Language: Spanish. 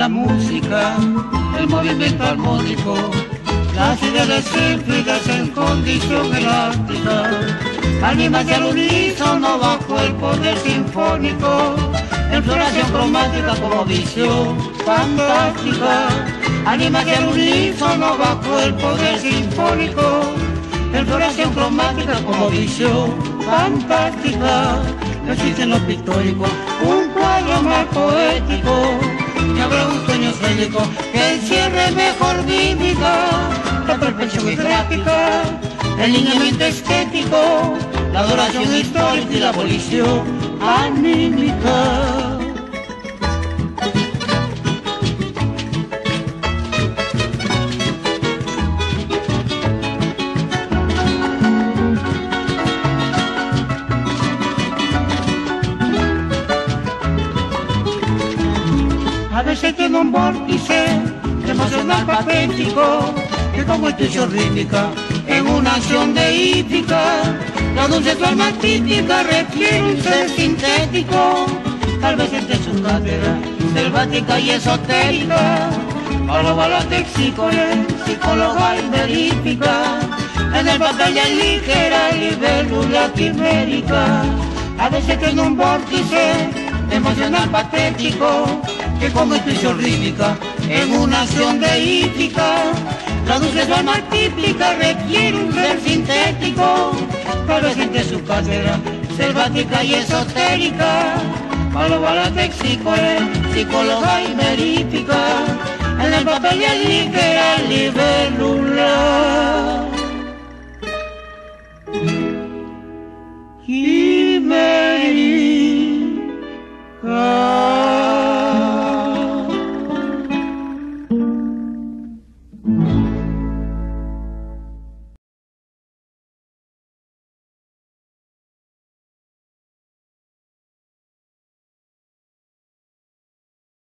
la música, el movimiento armónico, las ideas cíclicas en condición elástica, animación al unísono bajo el poder sinfónico, en floración cromática como visión fantástica, animación al unísono bajo el poder sinfónico, en floración cromática como visión fantástica, no existe en lo pictórico un cuadro más poético, escénico que encierre mejor mímica, la perfección es gráfica, el lineamiento estético, la adoración histórica y la abolición anímica. A veces tiene un vórtice emocional patético que como intuición rítmica en una acción de hípica. La dulce alma típica requiere un ser sintético tal vez entre su cátedra selvática y esotérica. Pablo la texícole, psicóloga y verífica en el papel de ligera libélula quimérica. A veces tiene un vórtice emocional patético que como intuición rítmica en una acción de hípica traduce su alma típica requiere un ser sintético pero entre su cátedra selvática y esotérica Pablo la texícole, psicóloga y verífica en el papel de ligera libélula